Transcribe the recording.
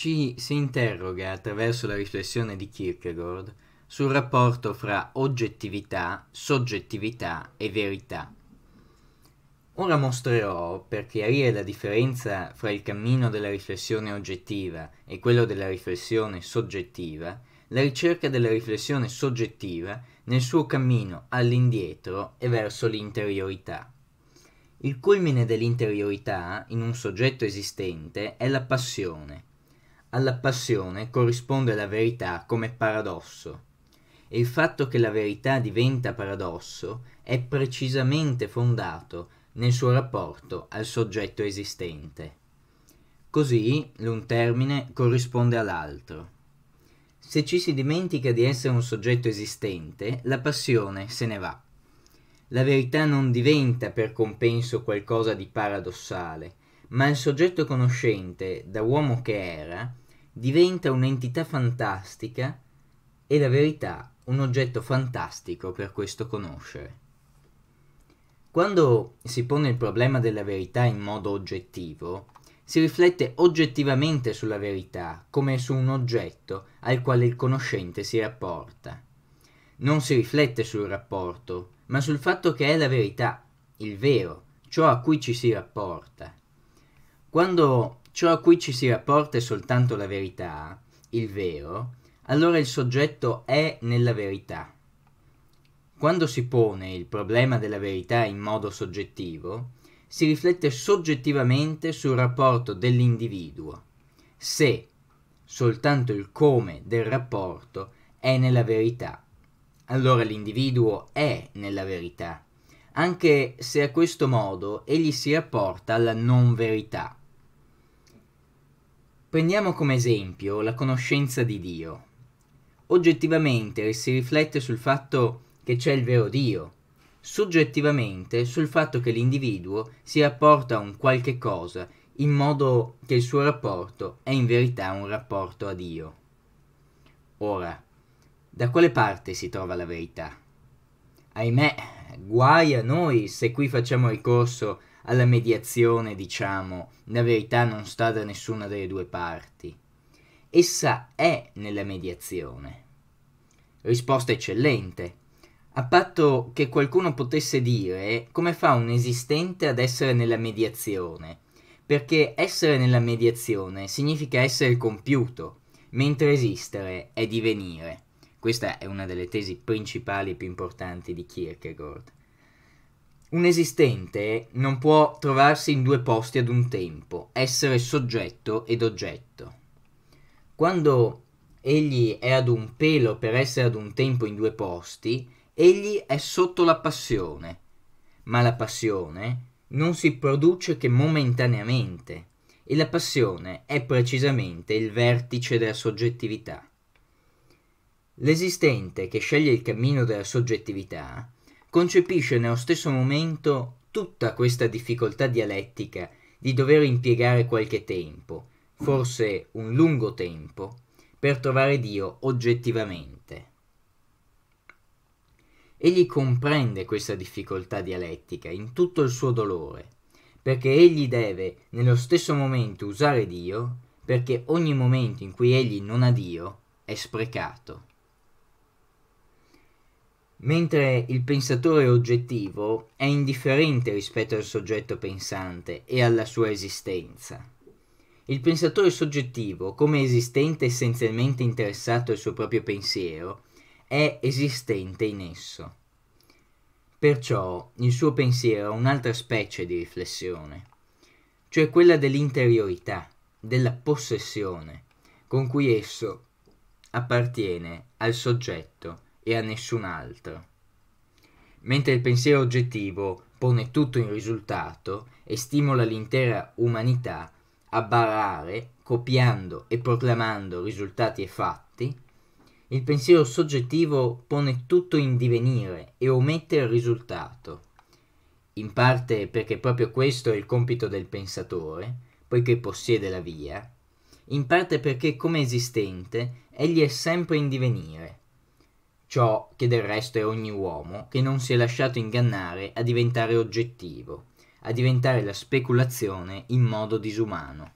ci si interroga attraverso la riflessione di Kierkegaard sul rapporto fra oggettività, soggettività e verità. Ora mostrerò, per chiarire la differenza fra il cammino della riflessione oggettiva e quello della riflessione soggettiva, la ricerca della riflessione soggettiva nel suo cammino all'indietro e verso l'interiorità. Il culmine dell'interiorità in un soggetto esistente è la passione, alla passione corrisponde la verità come paradosso. E il fatto che la verità diventa paradosso è precisamente fondato nel suo rapporto al soggetto esistente. Così l'un termine corrisponde all'altro. Se ci si dimentica di essere un soggetto esistente, la passione se ne va. La verità non diventa per compenso qualcosa di paradossale, ma il soggetto conoscente, da uomo che era, diventa un'entità fantastica e la verità un oggetto fantastico per questo conoscere. Quando si pone il problema della verità in modo oggettivo, si riflette oggettivamente sulla verità come su un oggetto al quale il conoscente si rapporta. Non si riflette sul rapporto, ma sul fatto che è la verità, il vero, ciò a cui ci si rapporta. Quando ciò a cui ci si rapporta è soltanto la verità, il vero, allora il soggetto è nella verità. Quando si pone il problema della verità in modo soggettivo, si riflette soggettivamente sul rapporto dell'individuo. Se soltanto il come del rapporto è nella verità, allora l'individuo è nella verità, anche se a questo modo egli si rapporta alla non verità. Prendiamo come esempio la conoscenza di Dio. Oggettivamente si riflette sul fatto che c'è il vero Dio, soggettivamente sul fatto che l'individuo si rapporta a un qualche cosa in modo che il suo rapporto è in verità un rapporto a Dio. Ora, da quale parte si trova la verità? Ahimè, guai a noi se qui facciamo ricorso alla mediazione, diciamo, la verità non sta da nessuna delle due parti. Essa è nella mediazione. Risposta eccellente. A patto che qualcuno potesse dire come fa un esistente ad essere nella mediazione, perché essere nella mediazione significa essere compiuto, mentre esistere è divenire. Questa è una delle tesi principali e più importanti di Kierkegaard. Un esistente non può trovarsi in due posti ad un tempo, essere soggetto ed oggetto. Quando egli è ad un pelo per essere ad un tempo in due posti, egli è sotto la passione, ma la passione non si produce che momentaneamente, e la passione è precisamente il vertice della soggettività. L'esistente che sceglie il cammino della soggettività concepisce nello stesso momento tutta questa difficoltà dialettica di dover impiegare qualche tempo, forse un lungo tempo, per trovare Dio oggettivamente. Egli comprende questa difficoltà dialettica in tutto il suo dolore, perché egli deve nello stesso momento usare Dio, perché ogni momento in cui egli non ha Dio è sprecato mentre il pensatore oggettivo è indifferente rispetto al soggetto pensante e alla sua esistenza. Il pensatore soggettivo, come esistente essenzialmente interessato al suo proprio pensiero, è esistente in esso. Perciò il suo pensiero ha un'altra specie di riflessione, cioè quella dell'interiorità, della possessione, con cui esso appartiene al soggetto e a nessun altro. Mentre il pensiero oggettivo pone tutto in risultato e stimola l'intera umanità a barare, copiando e proclamando risultati e fatti, il pensiero soggettivo pone tutto in divenire e omette il risultato, in parte perché proprio questo è il compito del pensatore, poiché possiede la via, in parte perché come esistente egli è sempre in divenire, ciò che del resto è ogni uomo che non si è lasciato ingannare a diventare oggettivo, a diventare la speculazione in modo disumano.